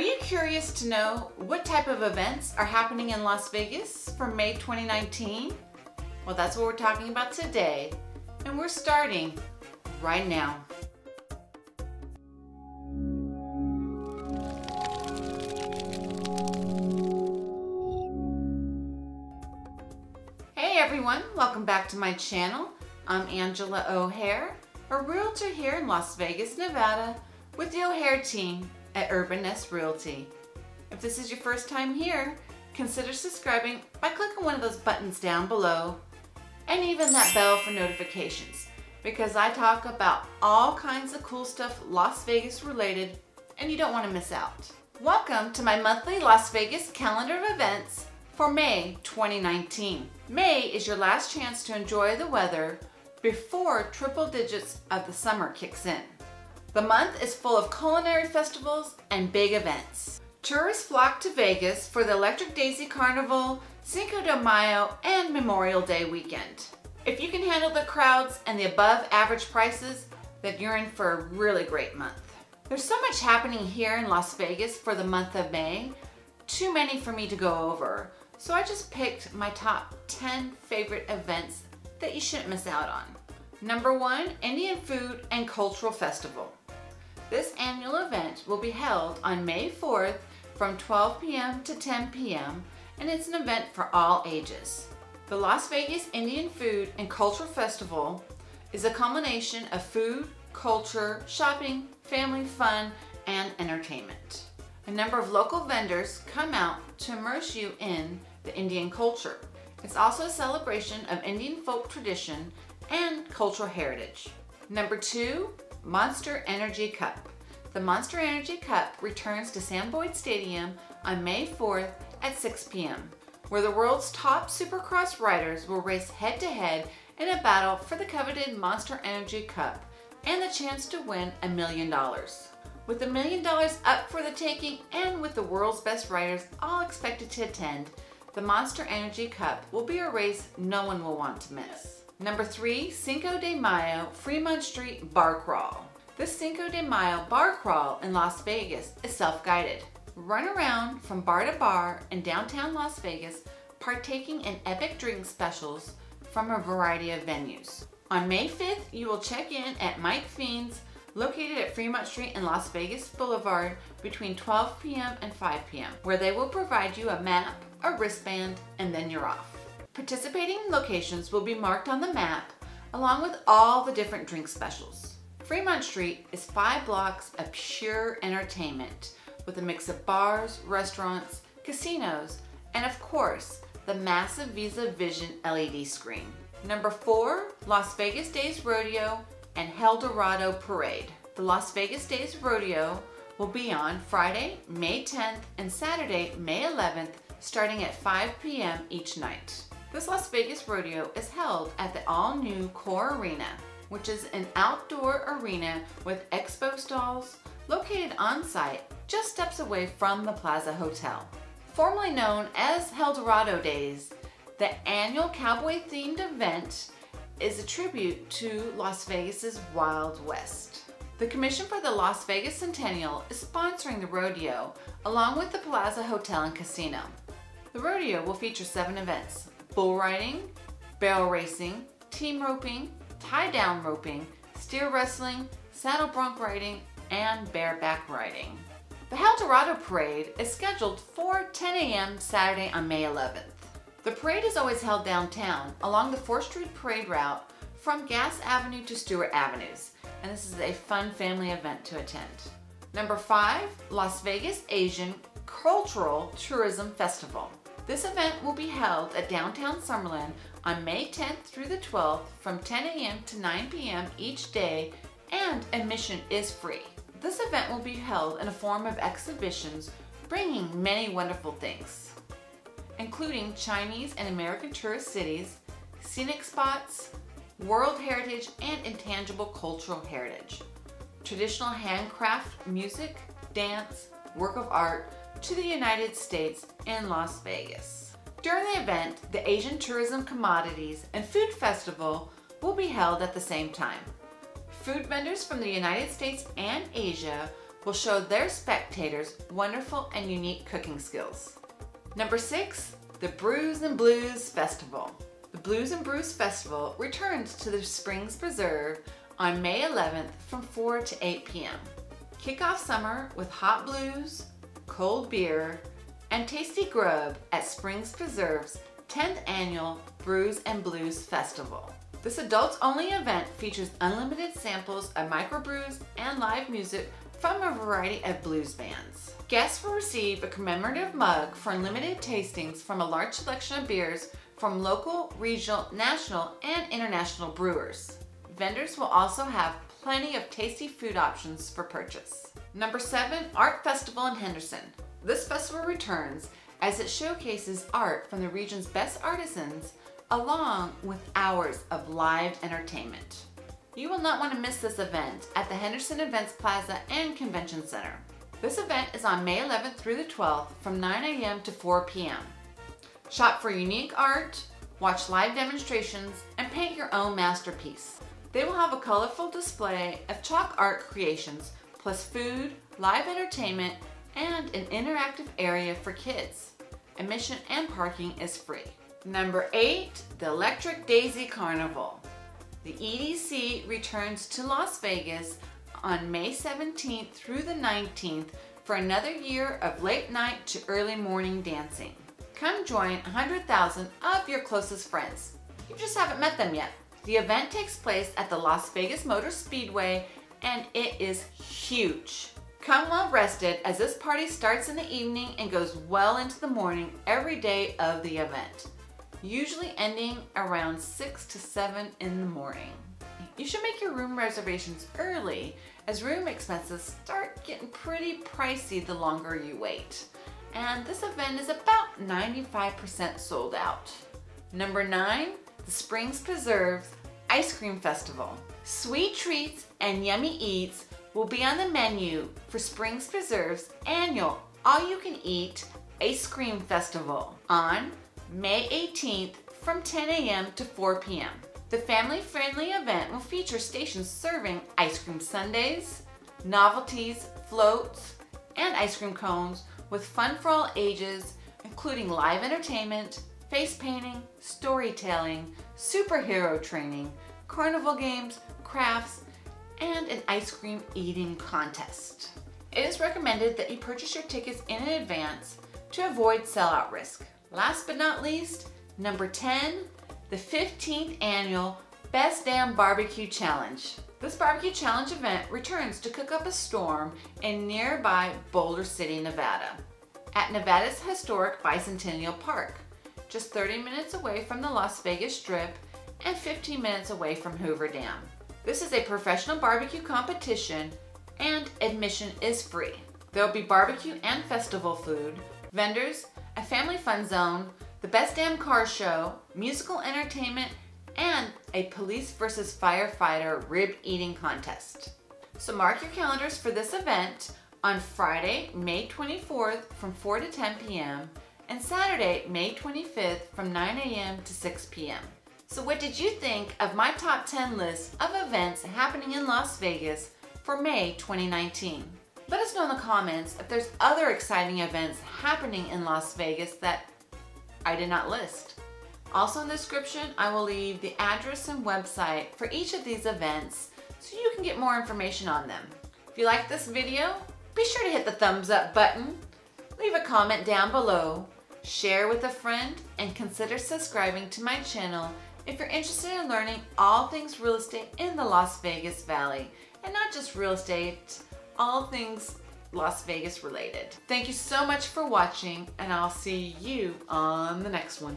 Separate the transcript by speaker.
Speaker 1: Are you curious to know what type of events are happening in Las Vegas for May 2019? Well, that's what we're talking about today, and we're starting right now. Hey everyone, welcome back to my channel. I'm Angela O'Hare, a realtor here in Las Vegas, Nevada with the O'Hare team at Urban Nest Realty. If this is your first time here, consider subscribing by clicking one of those buttons down below and even that bell for notifications because I talk about all kinds of cool stuff Las Vegas related and you don't want to miss out. Welcome to my monthly Las Vegas calendar of events for May 2019. May is your last chance to enjoy the weather before triple digits of the summer kicks in. The month is full of culinary festivals and big events. Tourists flock to Vegas for the Electric Daisy Carnival, Cinco de Mayo, and Memorial Day weekend. If you can handle the crowds and the above average prices, then you're in for a really great month. There's so much happening here in Las Vegas for the month of May, too many for me to go over. So I just picked my top 10 favorite events that you shouldn't miss out on. Number one, Indian Food and Cultural Festival. This annual event will be held on May 4th from 12 p.m. to 10 p.m. and it's an event for all ages. The Las Vegas Indian Food and Cultural Festival is a combination of food, culture, shopping, family fun, and entertainment. A number of local vendors come out to immerse you in the Indian culture. It's also a celebration of Indian folk tradition and cultural heritage. Number two, Monster Energy Cup. The Monster Energy Cup returns to Sam Boyd Stadium on May 4th at 6 p.m., where the world's top supercross riders will race head to head in a battle for the coveted Monster Energy Cup and the chance to win a million dollars. With a million dollars up for the taking and with the world's best riders all expected to attend, the Monster Energy Cup will be a race no one will want to miss. Number three, Cinco de Mayo Fremont Street Bar Crawl. This Cinco de Mayo bar crawl in Las Vegas is self-guided. Run around from bar to bar in downtown Las Vegas, partaking in epic drink specials from a variety of venues. On May 5th, you will check in at Mickie Finnz located at Fremont Street and Las Vegas Boulevard between 12 p.m. and 5 p.m., where they will provide you a map, a wristband, and then you're off. Participating locations will be marked on the map along with all the different drink specials. Fremont Street is five blocks of pure entertainment with a mix of bars, restaurants, casinos, and of course, the massive Viva Vision LED screen. Number four, Las Vegas Days Rodeo and Helldorado Parade. The Las Vegas Days Rodeo will be on Friday, May 10th and Saturday, May 11th, starting at 5 p.m. each night. This Las Vegas rodeo is held at the all-new Core Arena, which is an outdoor arena with expo stalls located on site just steps away from the Plaza Hotel. Formerly known as Dorado Days, the annual cowboy-themed event is a tribute to Las Vegas's Wild West. The Commission for the Las Vegas Centennial is sponsoring the rodeo along with the Plaza Hotel and Casino. The rodeo will feature seven events, bull riding, barrel racing, team roping, tie down roping, steer wrestling, saddle bronc riding, and bareback riding. The Helldorado Parade is scheduled for 10 a.m. Saturday on May 11th. The parade is always held downtown along the 4th Street Parade route from Gass Avenue to Stewart Avenues, and this is a fun family event to attend. Number 5, Las Vegas Asian Cultural Tourism Festival. This event will be held at Downtown Summerlin on May 10th through the 12th from 10 a.m. to 9 p.m. each day and admission is free. This event will be held in a form of exhibitions bringing many wonderful things, including Chinese and American tourist cities, scenic spots, world heritage, and intangible cultural heritage, traditional handcraft music, dance, work of art, to the United States in Las Vegas. During the event, the Asian Tourism Commodities and Food Festival will be held at the same time. Food vendors from the United States and Asia will show their spectators wonderful and unique cooking skills. Number six, the Brews and Blues Festival. The Blues and Brews Festival returns to the Springs Preserve on May 11th from 4 to 8 p.m. Kick off summer with hot blues, cold beer, and tasty grub at Springs Preserve's 10th annual Brews and Blues Festival. This adults only event features unlimited samples of microbrews and live music from a variety of blues bands. Guests will receive a commemorative mug for unlimited tastings from a large selection of beers from local, regional, national, and international brewers. Vendors will also have plenty of tasty food options for purchase. Number seven, Art Festival in Henderson. This festival returns as it showcases art from the region's best artisans along with hours of live entertainment. You will not want to miss this event at the Henderson Events Plaza and Convention Center. This event is on May 11th through the 12th from 9 a.m. to 4 p.m. Shop for unique art, watch live demonstrations, and paint your own masterpiece. They will have a colorful display of chalk art creations, plus food, live entertainment, and an interactive area for kids. Admission and parking is free. Number eight, the Electric Daisy Carnival. The EDC returns to Las Vegas on May 17th through the 19th for another year of late night to early morning dancing. Come join 100,000 of your closest friends. You just haven't met them yet. The event takes place at the Las Vegas Motor Speedway and it is huge. Come well rested as this party starts in the evening and goes well into the morning every day of the event usually ending around 6 to 7 in the morning. You should make your room reservations early as room expenses start getting pretty pricey the longer you wait. And this event is about 95% sold out. Number 9, the Springs Preserves Ice Cream Festival. Sweet treats and yummy eats will be on the menu for Springs Preserve's annual all-you-can-eat ice cream festival on May 18th from 10 a.m. to 4 p.m. The family-friendly event will feature stations serving ice cream sundaes, novelties, floats, and ice cream cones with fun for all ages, including live entertainment, face painting, storytelling, superhero training, carnival games, crafts, and an ice cream eating contest. It is recommended that you purchase your tickets in advance to avoid sellout risk. Last but not least, number 10, the 15th annual Best Dam Barbecue Challenge. This barbecue challenge event returns to cook up a storm in nearby Boulder City, Nevada, at Nevada's historic Bicentennial Park, just 30 minutes away from the Las Vegas Strip and 15 minutes away from Hoover Dam. This is a professional barbecue competition and admission is free. There will be barbecue and festival food, vendors, a family fun zone, the Best Dam Car Show, musical entertainment, and a police versus firefighter rib eating contest. So mark your calendars for this event on Friday, May 24th from 4 to 10 p.m. and Saturday, May 25th from 9 a.m. to 6 p.m. So what did you think of my top 10 list of events happening in Las Vegas for May 2019? Let us know in the comments if there's other exciting events happening in Las Vegas that I did not list. Also in the description, I will leave the address and website for each of these events so you can get more information on them. If you like this video, be sure to hit the thumbs up button, leave a comment down below, share with a friend, and consider subscribing to my channel if you're interested in learning all things real estate in the Las Vegas Valley, and not just real estate, all things Las Vegas related. Thank you so much for watching and I'll see you on the next one.